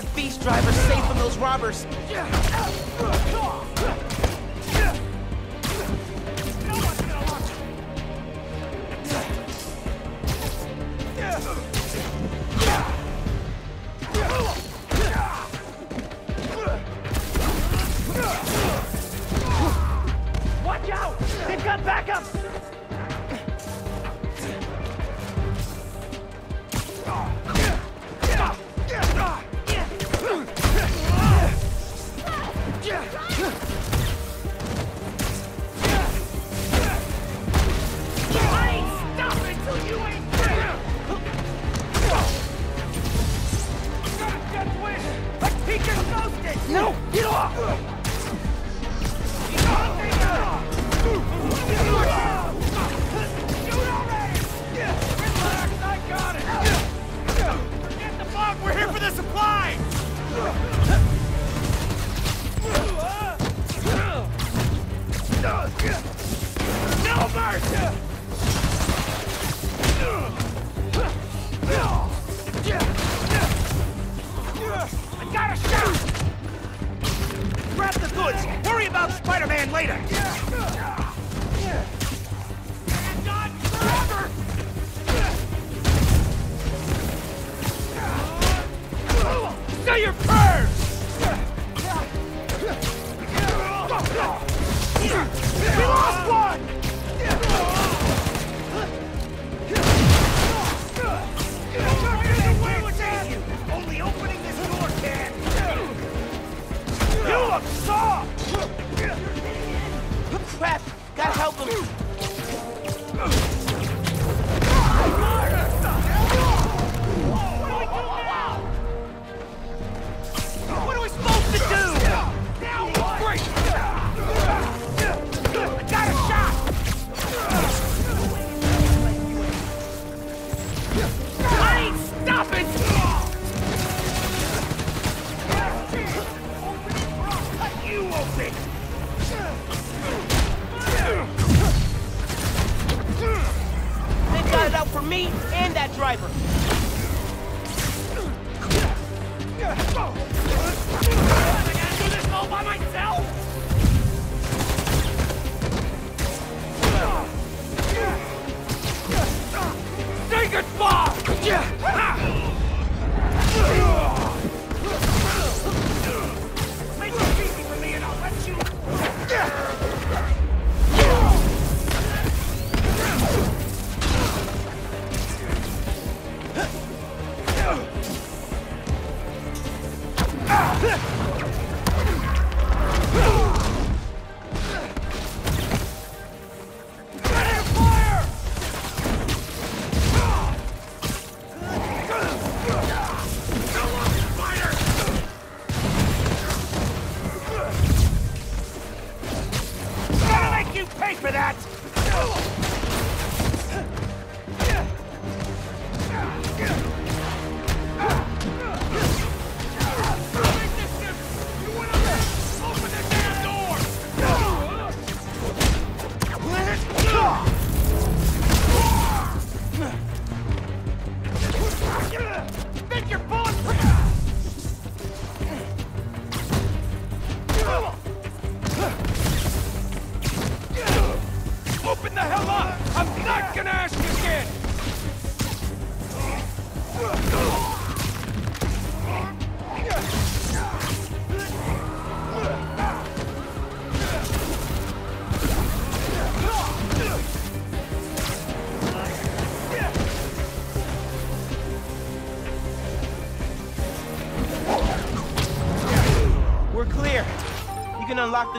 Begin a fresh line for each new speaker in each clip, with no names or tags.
that beast driver safe from those robbers.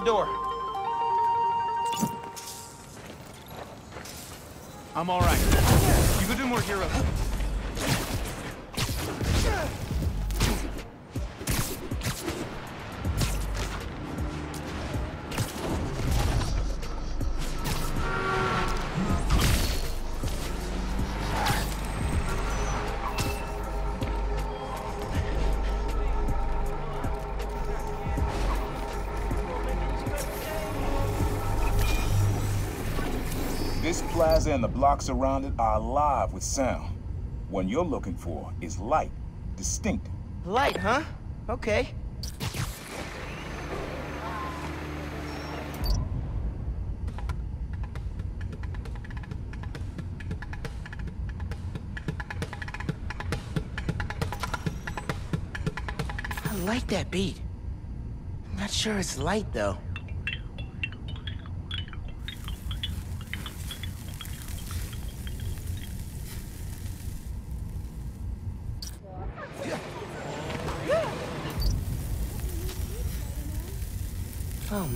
the door. I'm
all right. You go do more
heroes. plaza and the blocks around it are alive with sound. What you're looking for is light, distinct.
Light, huh? Okay. I like that beat. I'm not sure it's light, though.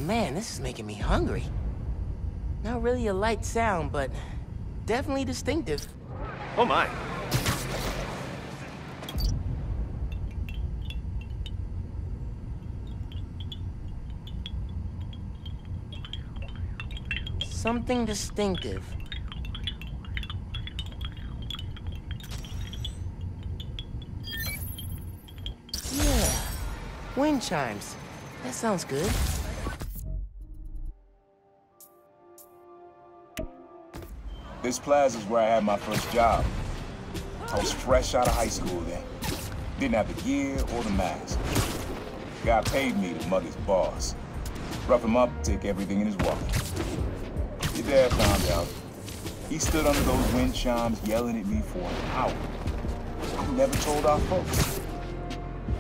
Man, this is making me hungry. Not really a light sound, but definitely distinctive.
Oh my.
Something distinctive. Yeah, wind chimes. That sounds good.
This plaza's where I had my first job. I was fresh out of high school then. Didn't have the gear or the mask. Guy paid me to mug his boss. Rough him up, take everything in his wallet. Your dad found out. He stood under those wind chimes yelling at me for an hour. I never told our folks.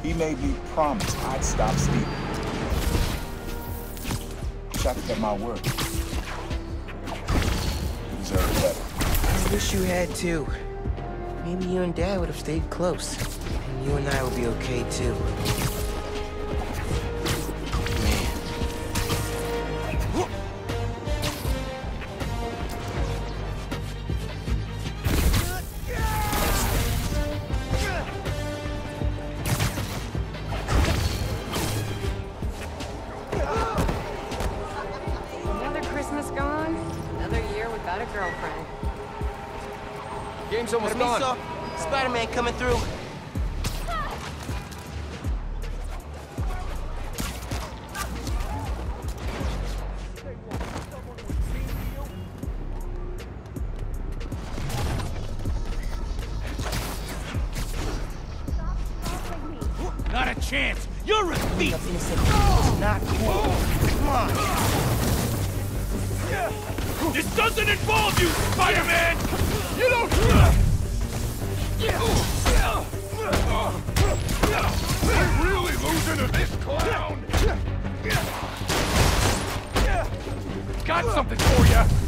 He made me promise I'd stop stealing. Wish I kept my word.
Wish you had too. Maybe you and Dad would have stayed close. And you and I would be okay too.
Game's almost
Spider-Man coming through.
Not a chance! You're a thief!
Of innocent people not cool. Oh, come on.
This doesn't involve you, Spider-Man! You don't... We're really this clown! Got something for you!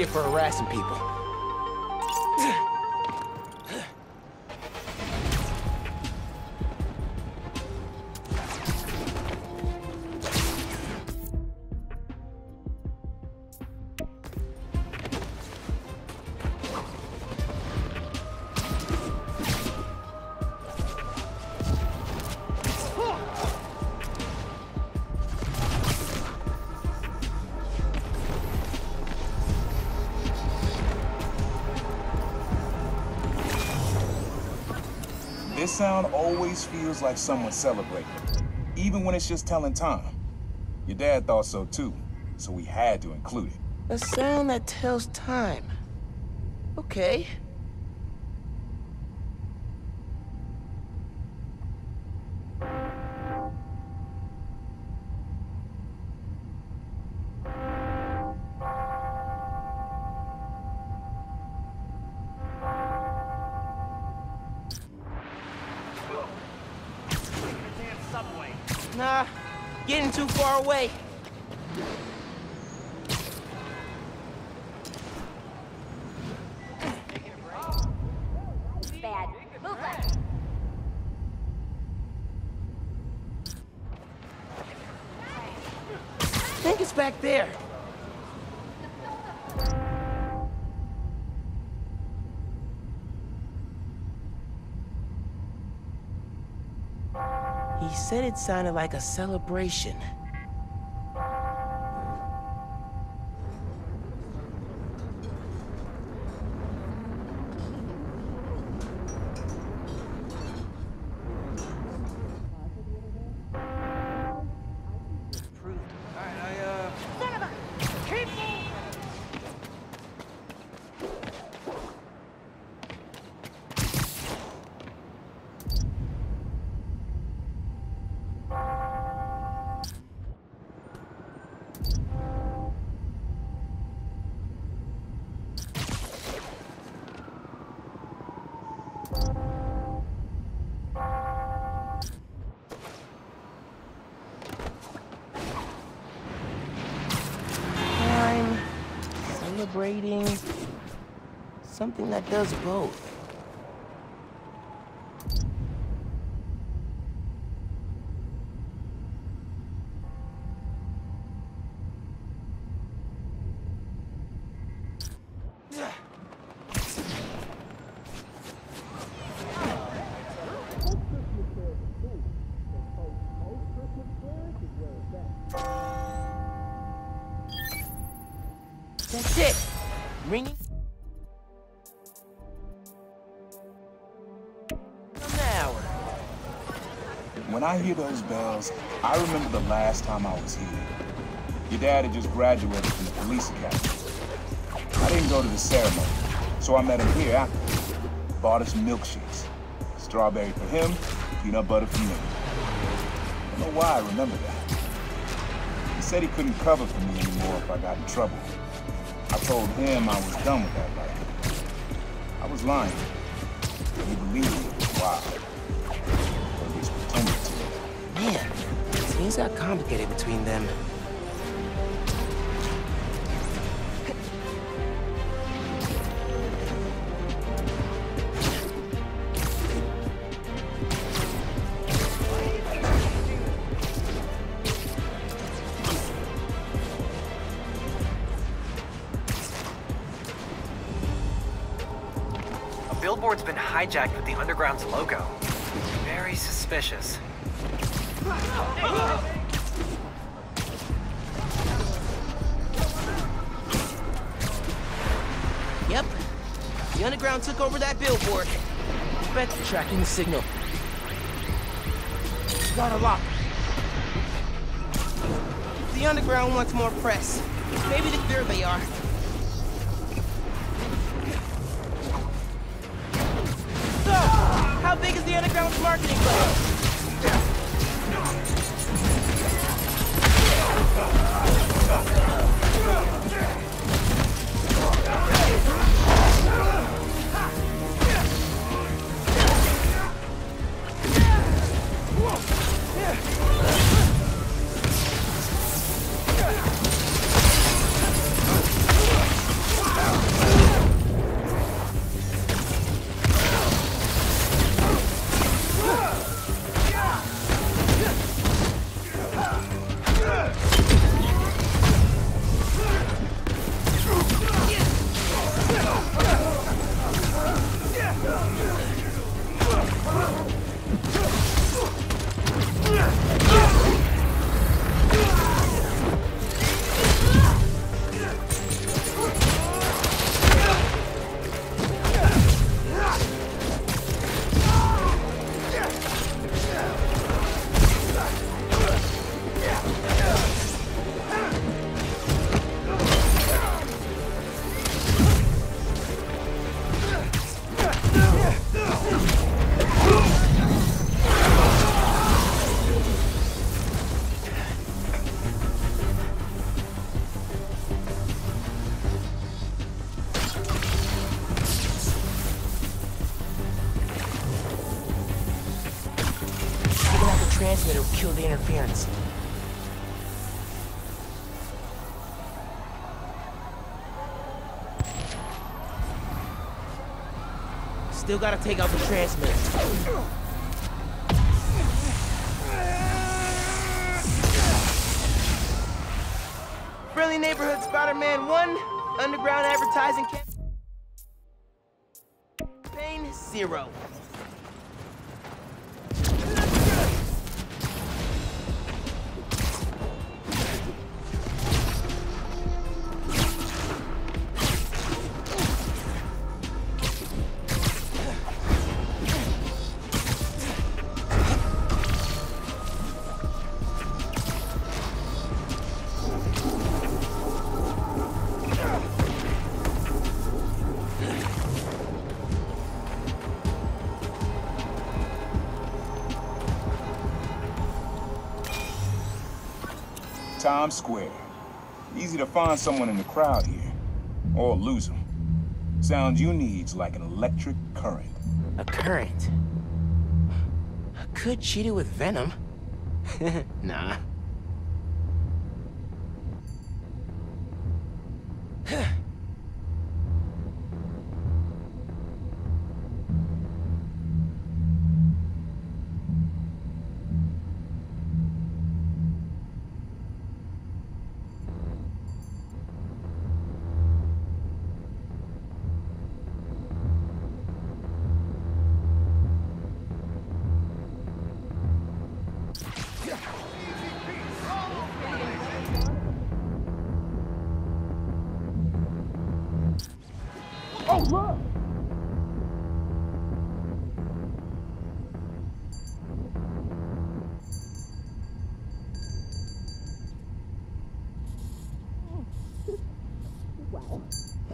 Get for harassing people.
Sound always feels like someone celebrating, even when it's just telling time. Your dad thought so too, so we had to include it.
A sound that tells time. Okay. Away.
Bad. Move left.
I think it's back there. He said it sounded like a celebration. Crime, celebrating, something that does both.
I hear those bells, I remember the last time I was here. Your dad had just graduated from the police academy. I didn't go to the ceremony, so I met him here after. Bought us milkshakes. Strawberry for him, peanut butter for me. I don't know why I remember that. He said he couldn't cover for me anymore if I got in trouble. I told him I was done with that life. I was lying. He believed me while.
Things got complicated between them.
A billboard's been hijacked with the Underground's logo. Very suspicious.
Yep. The underground took over that billboard. Bet tracking the signal. Got a lock. The underground wants more press. Maybe there they are. How big is the underground's marketing budget? Still gotta take out the transmitter. Friendly Neighborhood Spider-Man 1, Underground Advertising Campaign Zero.
Times Square. Easy to find someone in the crowd here. Or lose them. Sound you need's like an electric current.
A current. I could cheat it with venom. nah.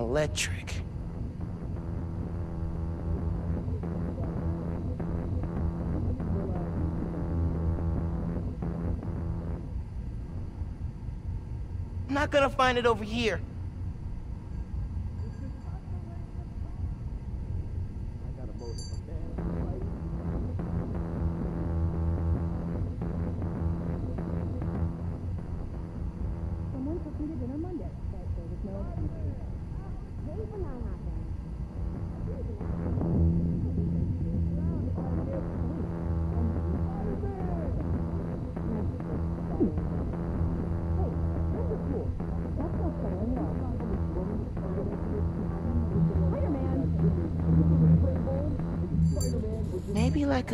Electric. I'm not gonna find it over here.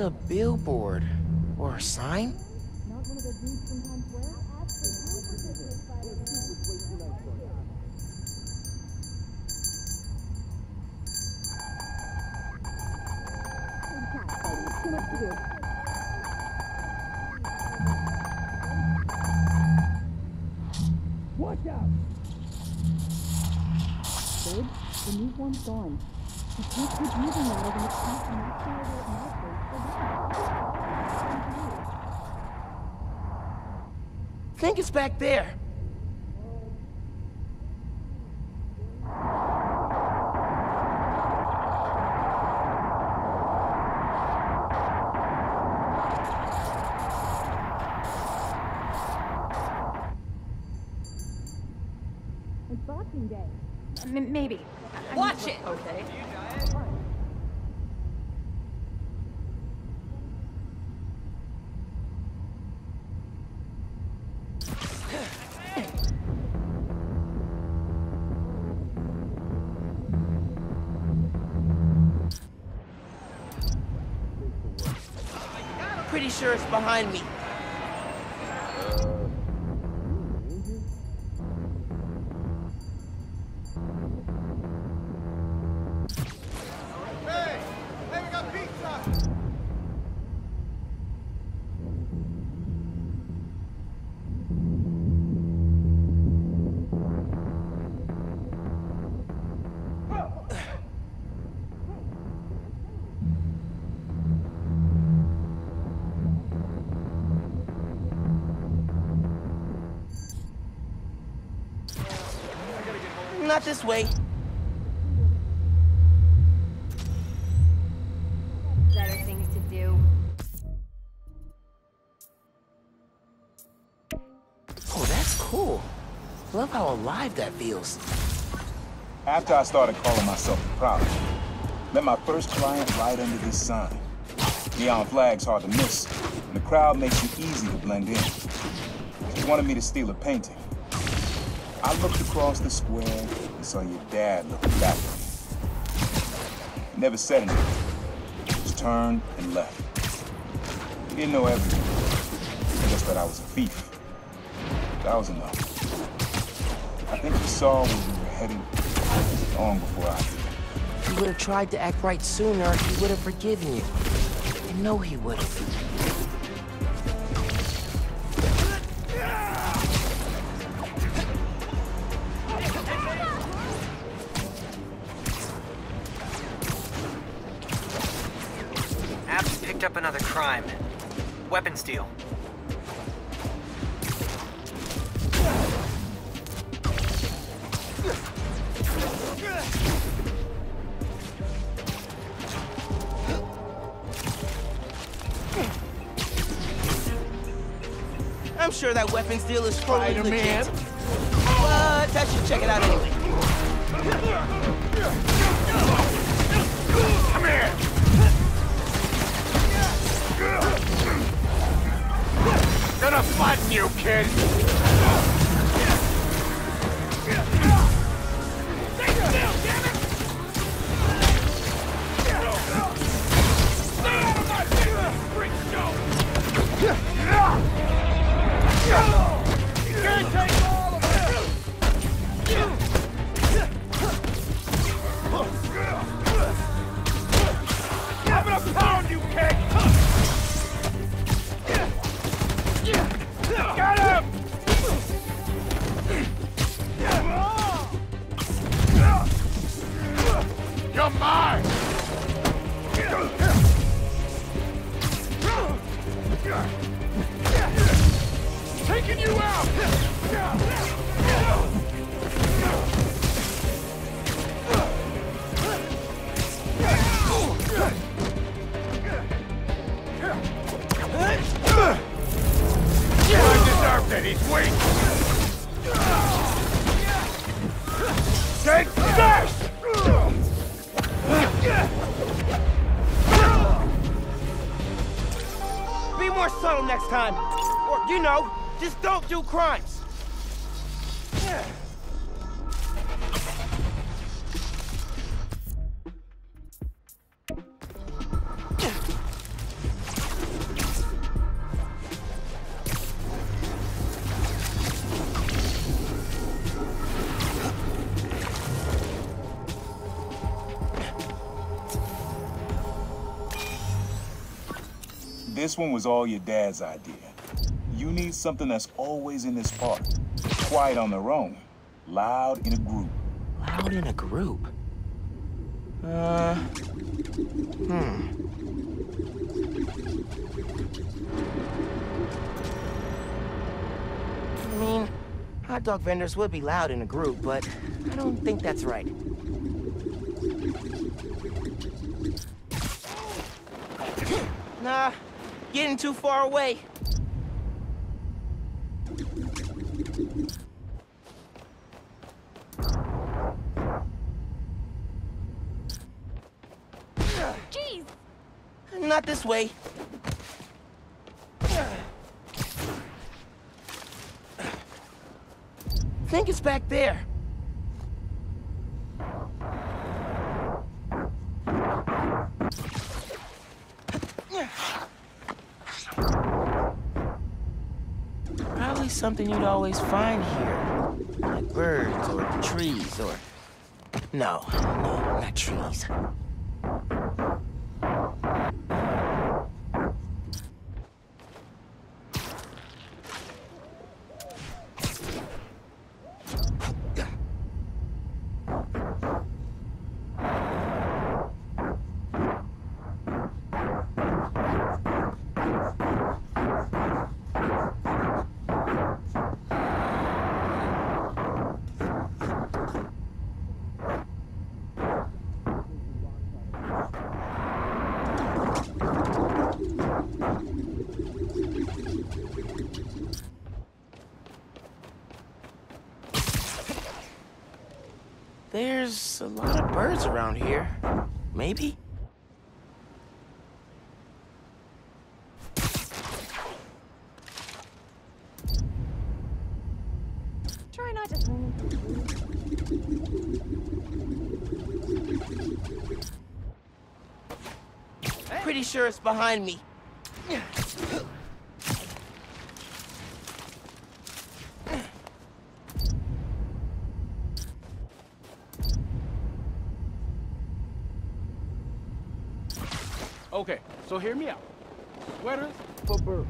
A billboard or a sign? There. Sure it's behind me. This way.
Better things to do.
Oh, that's cool. Love how alive that feels.
After I started calling myself a Prowler, met my first client right under this sign. Neon flag's hard to miss, and the crowd makes it easy to blend in. She wanted me to steal a painting. I looked across the square and saw your dad looking back at me. He never said anything. Just turned and left. He didn't know everything. Just that I was a thief. That was enough. I think he saw where we were heading long before I did.
If he would have tried to act right sooner, he would have forgiven you. I know he would have.
picked up another crime. Weapons deal.
I'm sure that weapons deal is probably
Spider-Man.
But I should check it out anyway.
Gonna flatten you, kid!
Next time. Or, you know, just don't do crimes.
This one was all your dad's idea. You need something that's always in this park. Quiet on their own. Loud in a group.
Loud in a group. Uh, hmm. I mean, hot dog vendors would be loud in a group, but I don't think that's right. Nah, getting too far away.
Jeez!
Not this way. think it's back there. Probably something you'd always find here. Like birds or trees or... No, no, not trees. A lot of birds around here. Maybe?
Try not to swing into the blue.
Pretty sure it's behind me.
Okay, so hear me out. Sweaters for birds.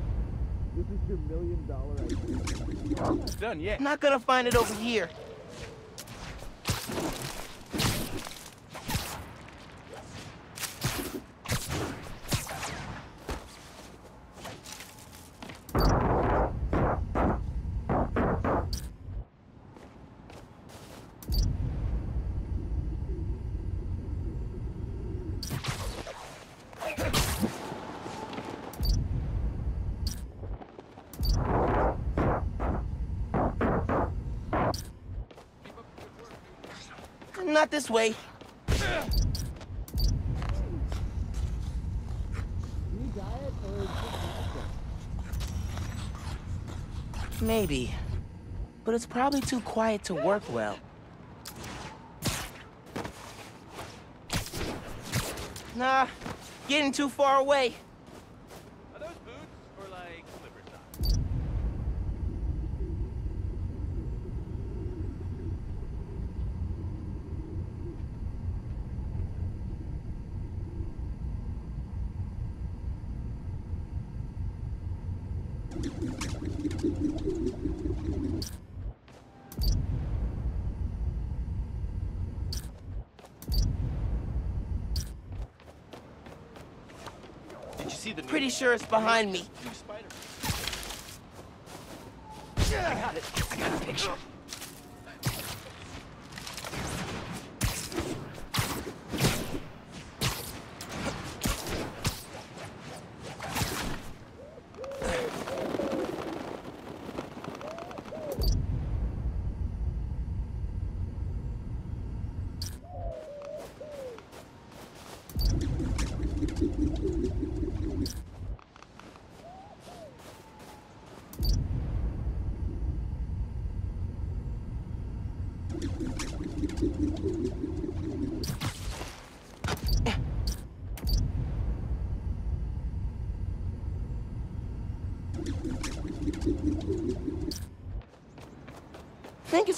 This is your million dollar idea. Almost done yet.
Not gonna find it over here. Not this way. Maybe. But it's probably too quiet to work well. Nah, getting too far away.
Are those boots or like slipper socks? Did you see the new
Pretty sure it's behind me.
I got it. I got a picture.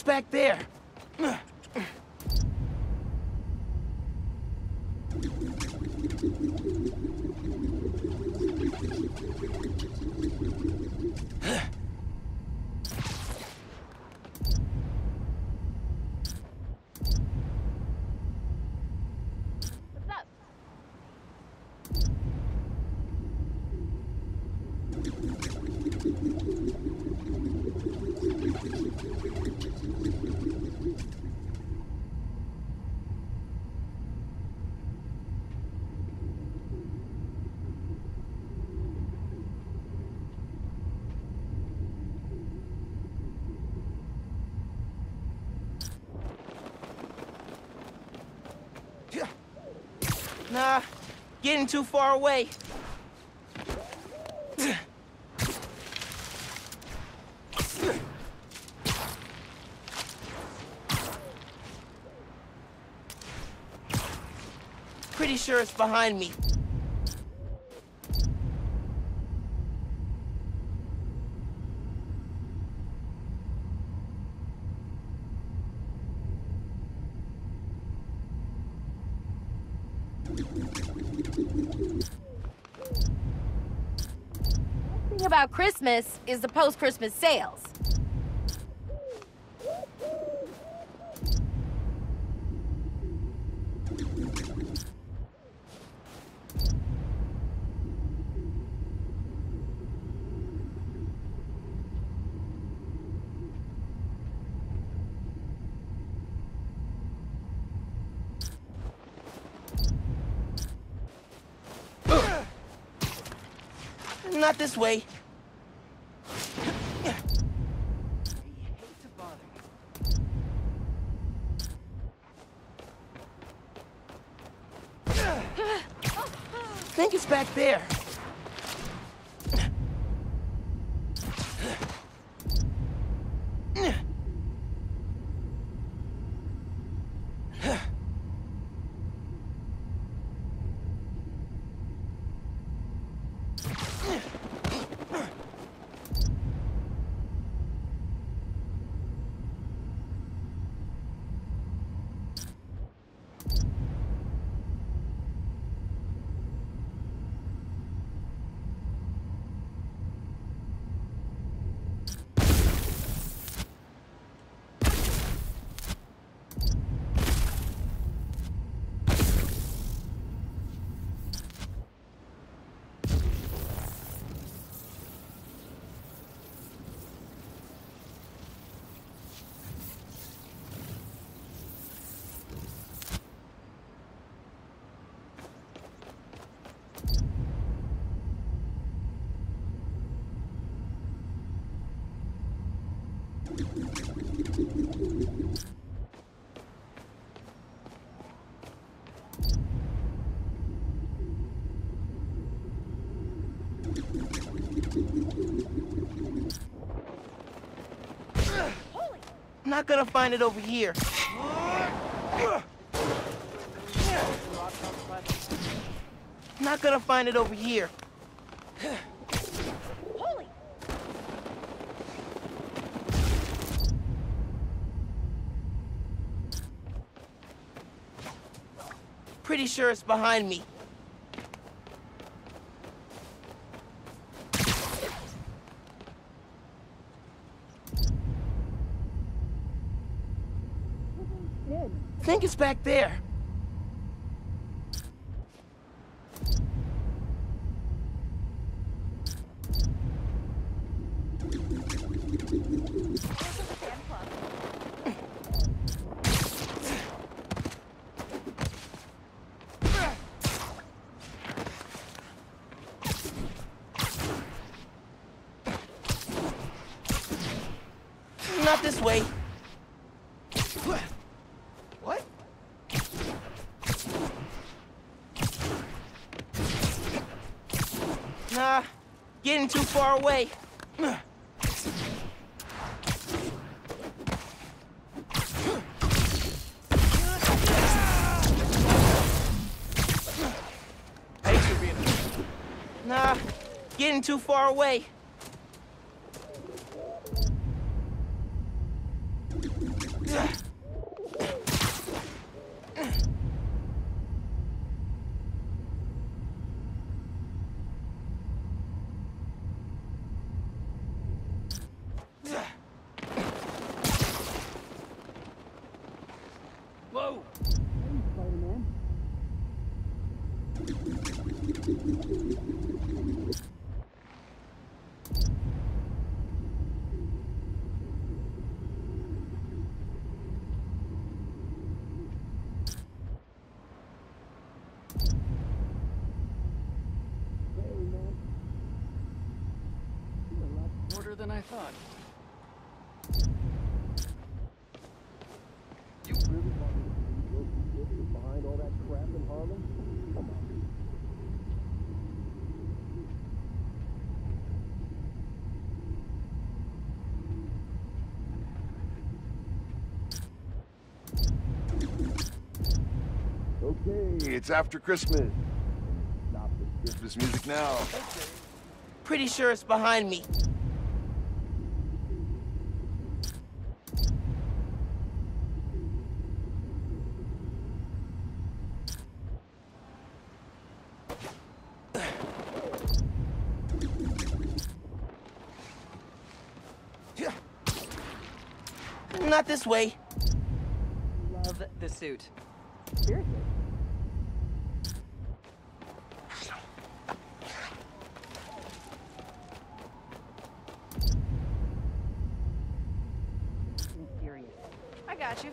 Back there. Nah, getting too far away. Pretty sure it's behind me.
thing about Christmas is the post-Christmas sales.
Not this way. think it's back there. Not gonna find it over here. Not gonna find it over here.
Holy!
Pretty sure it's behind me. Think it's back there. Not this way. What? Nah, getting too far away. Nah, getting too far away.
Whoa!
Spider-Man. Hey, man. You're a lot
Shorter than I thought.
You really want me to believe those people are behind all that crap in Harlem? Come on. Okay, it's after Christmas. Stop the Christmas music now.
Pretty sure it's behind me. Not this way.
Love the suit.
seriously.
I'm serious. I got you.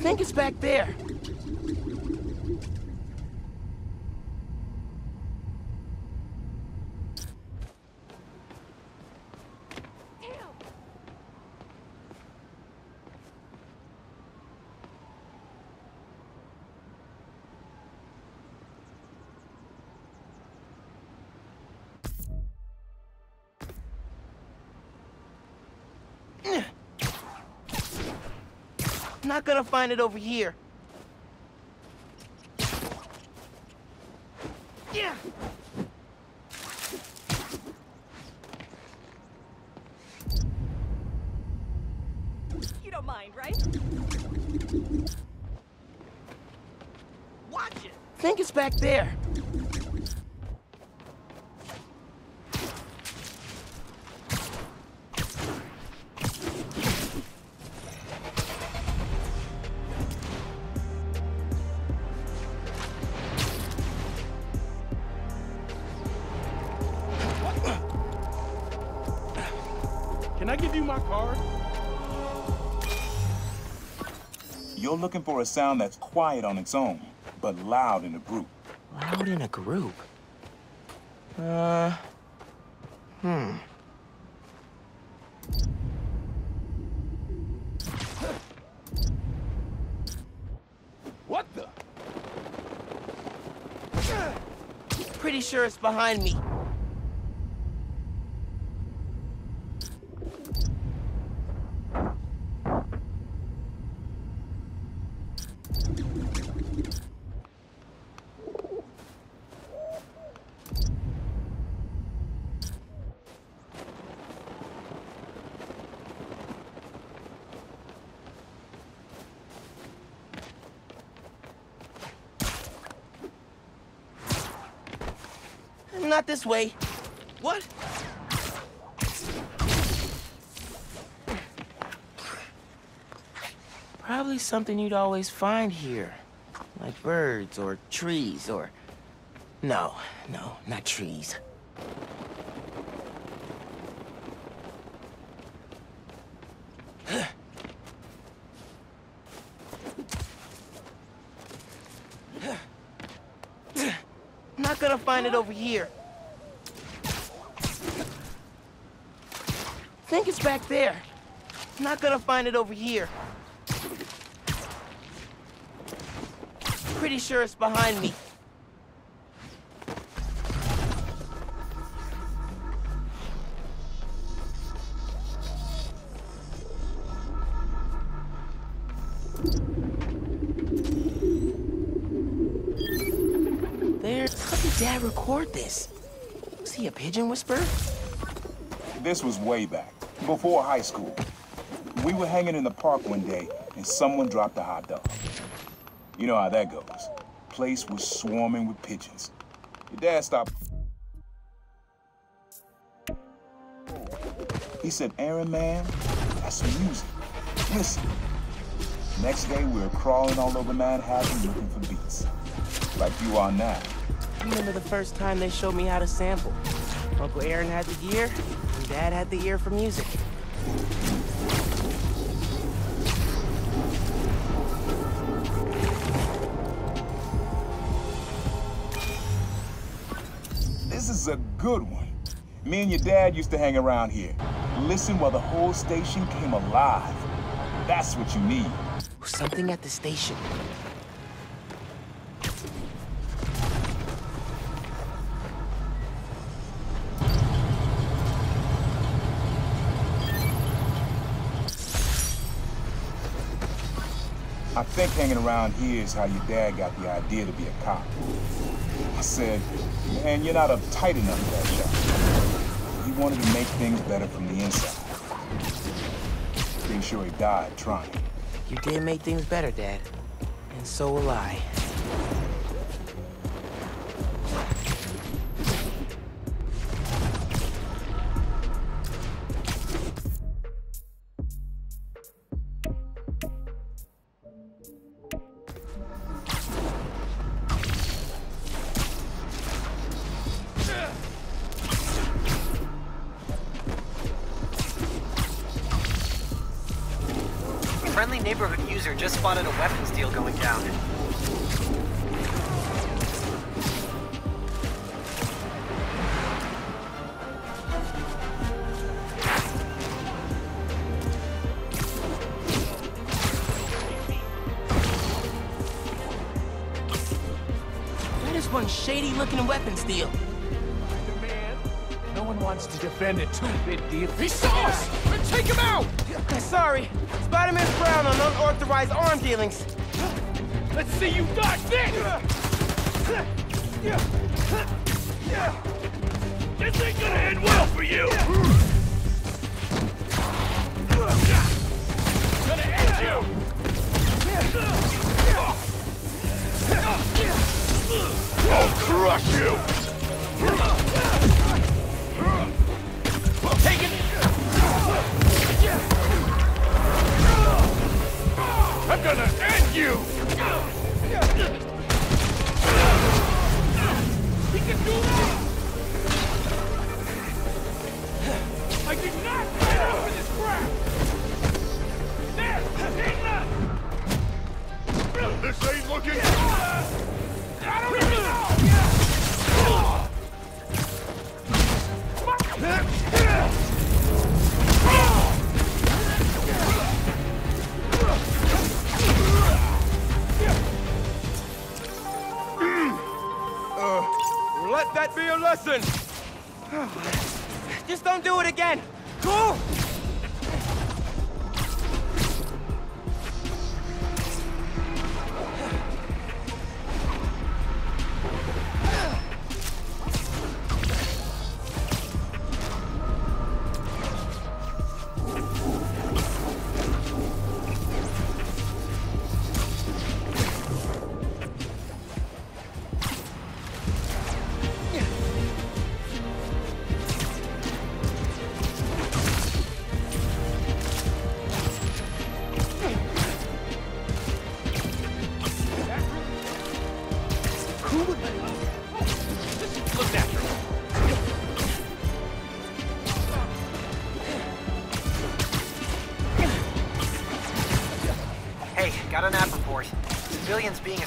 think it's back there. Not gonna find it over here. Yeah.
You don't mind, right? Watch it.
Think it's back there.
Give you my card?
You're looking for a sound that's quiet on its own, but loud in a group.
Loud in a group. Uh. Hmm.
What the?
Pretty sure it's behind me. Not this way. What? Probably something you'd always find here. Like birds or trees or... No, no, not trees. Not gonna find it over here. Think it's back there. I'm Not gonna find it over here. Pretty sure it's behind me. There. How did Dad record this? Was he a pigeon whisperer?
This was way back, before high school. We were hanging in the park one day, and someone dropped a hot dog. You know how that goes. Place was swarming with pigeons. Your dad stopped. He said, Aaron, man, that's music. Listen. Next day, we were crawling all over Manhattan looking for beats. Like you are now.
Remember the first time they showed me how to sample? Uncle Aaron had the gear, Dad had the ear for music.
This is a good one. Me and your dad used to hang around here. Listen while the whole station came alive. That's what you need.
Something at the station.
Think hanging around here is how your dad got the idea to be a cop. I said, man, you're not uptight enough for that job. He wanted to make things better from the inside. Pretty sure he died trying.
You did make things better, Dad. And so will I.
neighborhood user just spotted a weapons deal going down.
That is one shady-looking weapons deal.
No one wants to defend a two-bit deal. He saw us! Take him out!
Sorry, Spider-Man's frown on unauthorized arm dealings.
Let's see you dodge this! This ain't gonna end well for you! Gonna end you! I'll crush you! You!
Let that be a lesson! Just don't do it again! Cool?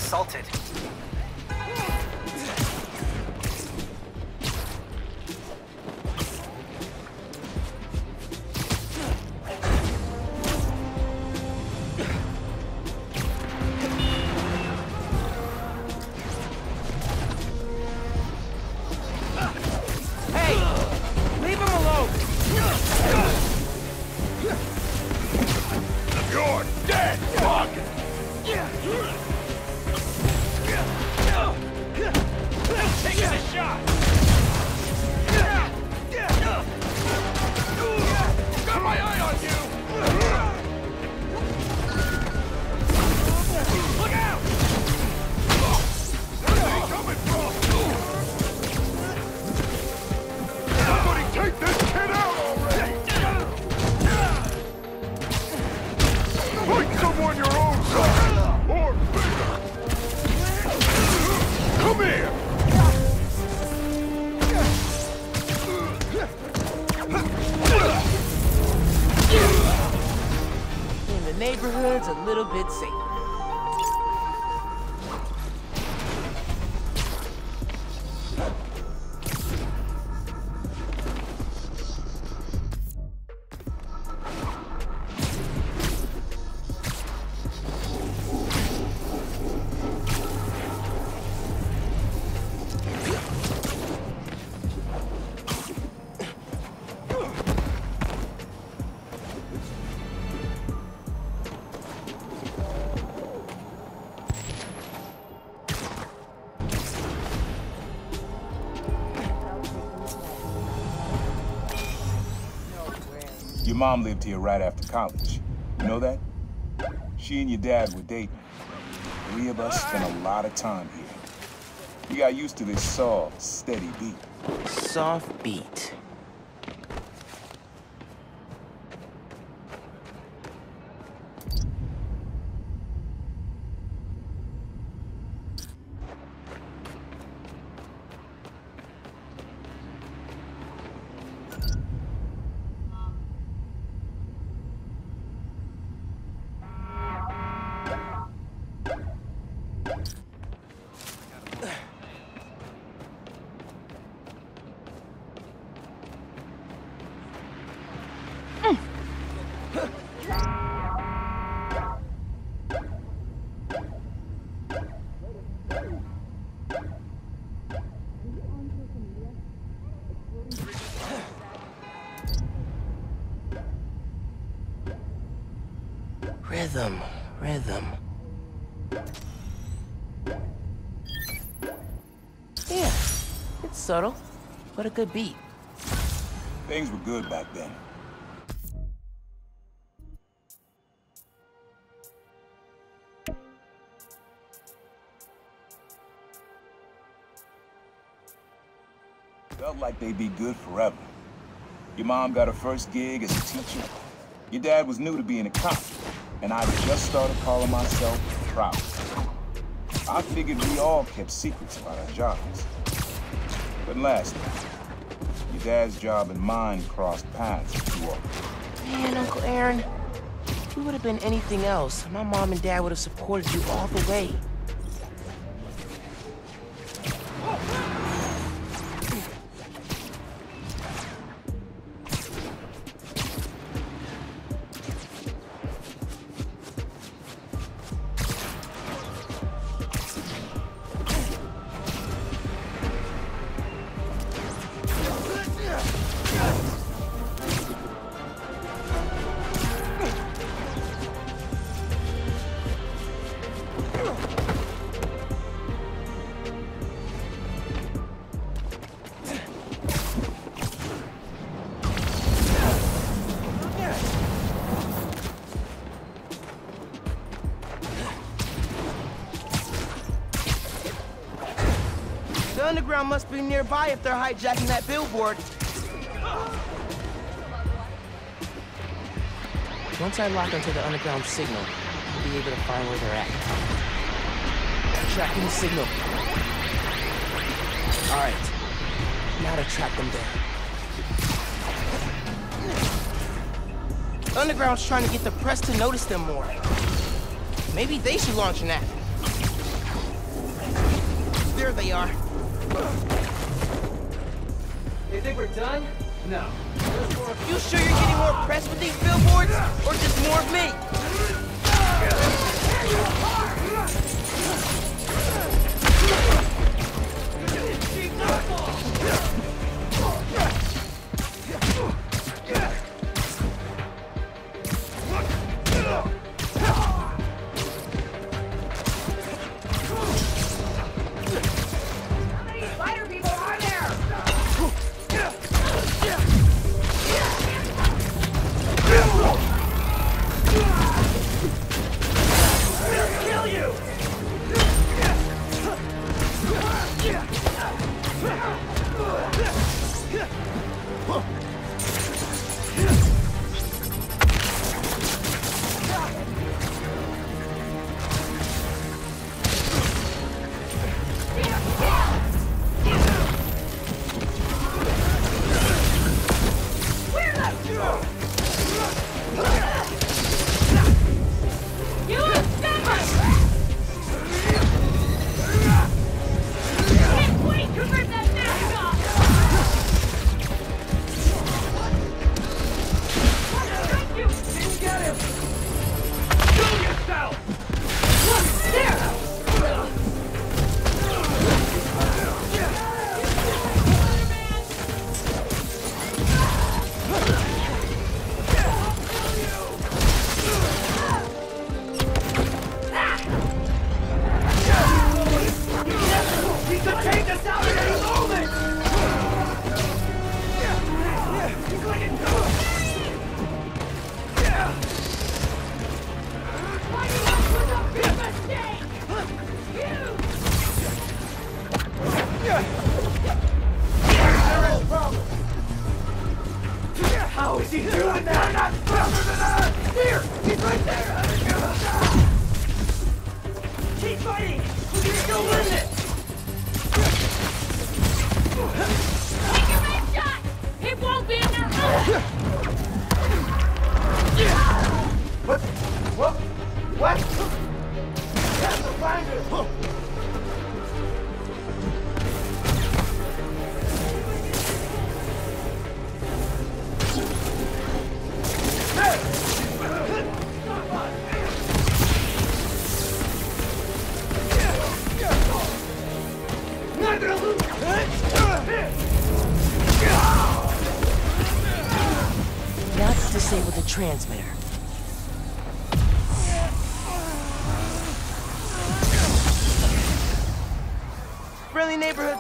Assaulted.
Mom lived here right after college. You know that? She and your dad were dating. Three of us spent a lot of time here. We got used to this soft, steady beat.
Soft beat. Rhythm, rhythm. Yeah, it's subtle, but a good beat.
Things were good back then. Felt like they'd be good forever. Your mom got her first gig as a teacher. Your dad was new to being a cop, and I just started calling myself Prowler. I figured we all kept secrets about our jobs. But lastly, your dad's job and mine crossed paths too often.
Man, Uncle Aaron, if you would have been anything else, my mom and dad would have supported you all the way. Be nearby if they're hijacking that billboard. Once I lock onto the underground signal, I'll be able to find where they're at. Tracking the signal. All right. Now to track them down. The underground's trying to get the press to notice them more. Maybe they should launch an app. There they are.
You think we're done? No.
You sure you're getting more press with these billboards? Or just more of me?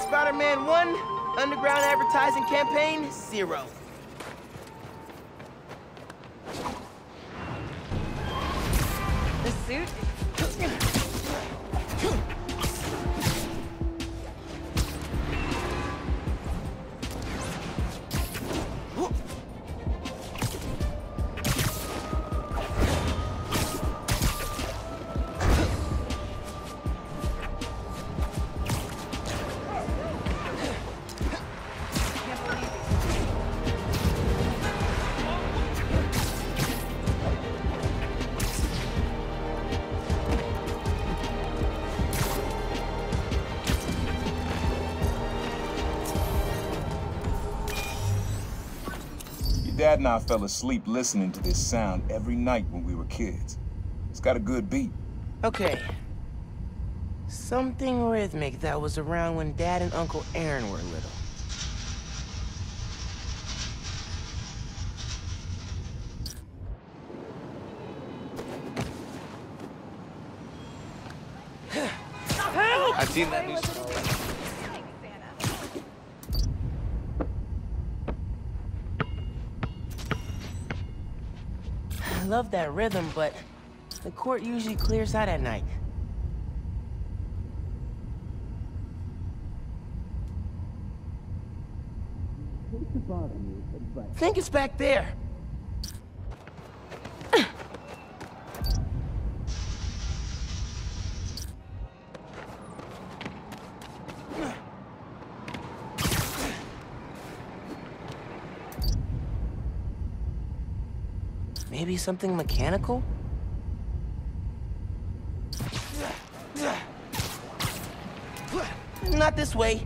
Spider-Man 1, Underground Advertising Campaign 0.
And I fell asleep listening to this sound every night when we were kids. It's got a good beat.
Okay. Something rhythmic that was around when Dad and Uncle Aaron were little. Love that rhythm, but the court usually clears out at night. think it's back there. Something mechanical? Not this way.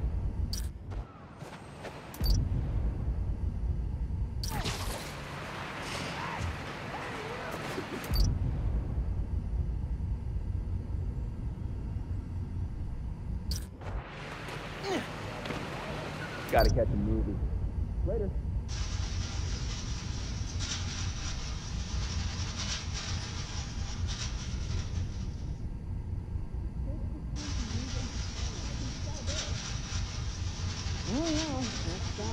Gotta catch a movie. Later.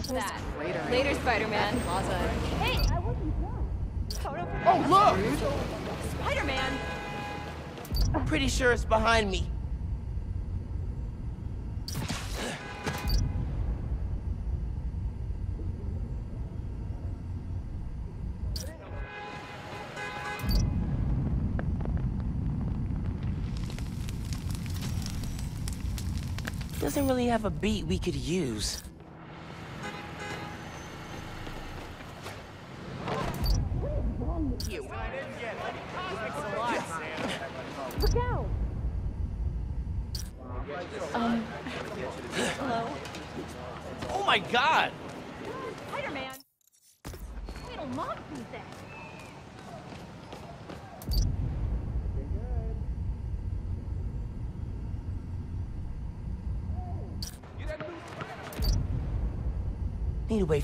That. Later. Later, Spider-Man. Plaza.
Hey, I wasn't done.
Oh, look!
Spider-Man!
I'm pretty sure it's behind me. Doesn't really have a beat we could use.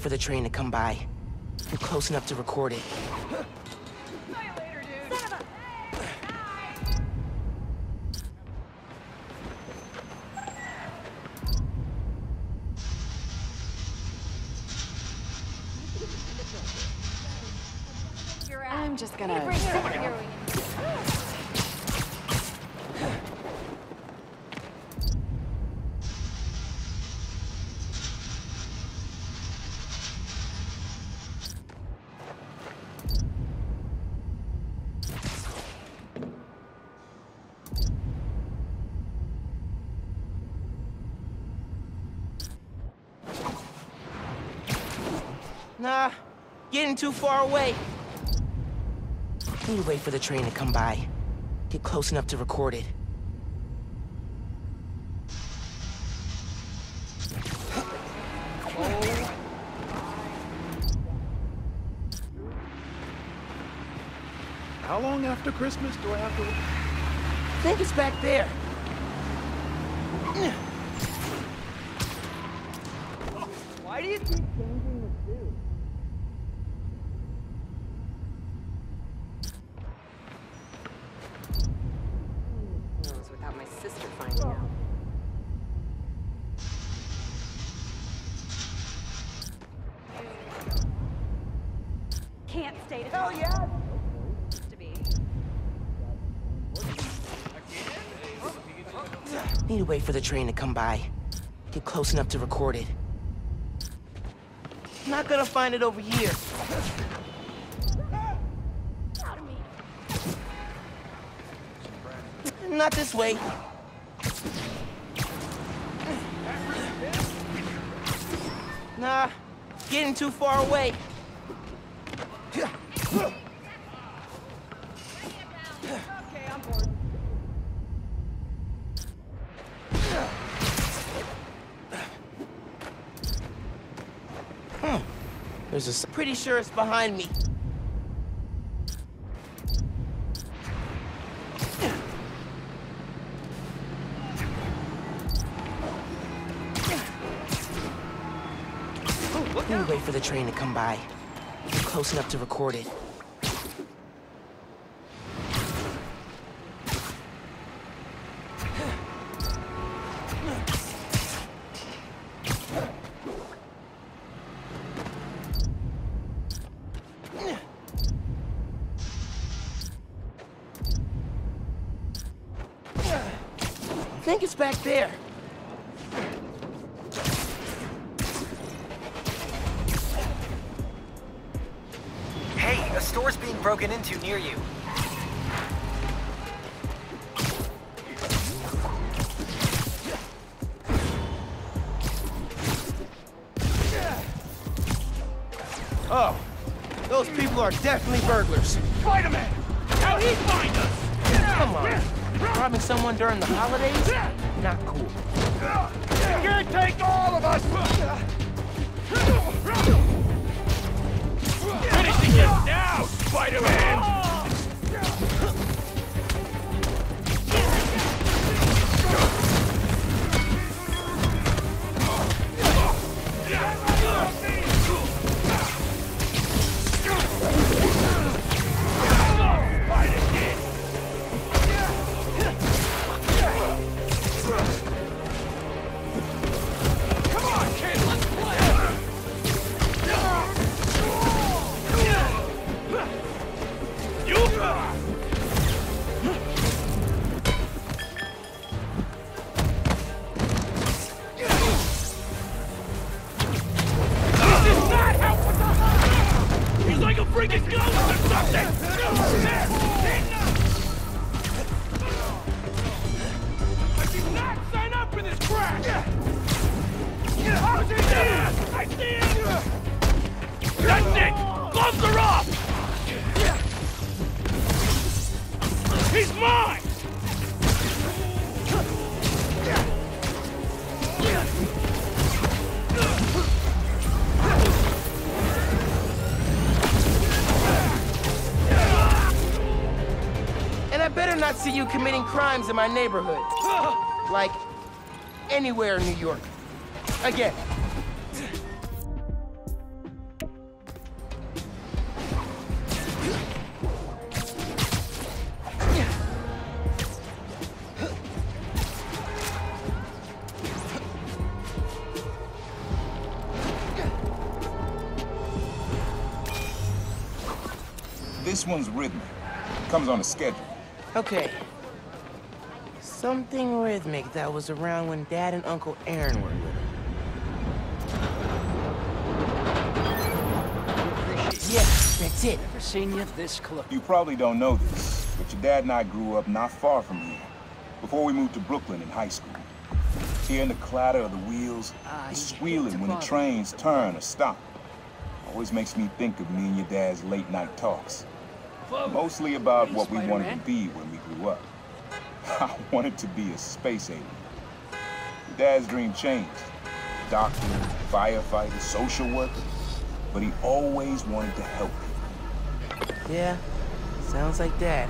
For the train to come by. Get close enough to record it. Nah, getting too far away. Need to wait for the train to come by. Get close enough to record it.
How long after Christmas do I have to...
I think it's back there.
Why do you keep
for the train to come by. Get close enough to record it. Not gonna find it over here. Not this way. Nah, getting too far away. There's a. s- Pretty sure it's behind me. To wait for the train to come by. Close enough to record it. In my neighborhood. Like, anywhere in New York. Again.
This one's rhythmic. Comes on a schedule.
Okay. Something rhythmic that was around when Dad and Uncle Aaron were little. Yeah, that's it.
Never seen you this close.
You probably don't know this, but your dad and I grew up not far from here, before we moved to Brooklyn in high school. Hearing the clatter of the wheels,
Ah,
the squealing when the trains turn or stop, always makes me think of me and your dad's late night talks. Mostly about what we wanted to be when we grew up. I wanted to be a space alien. Your dad's dream changed. Doctor, firefighter, social worker. But he always wanted to help people.
Yeah, sounds like Dad.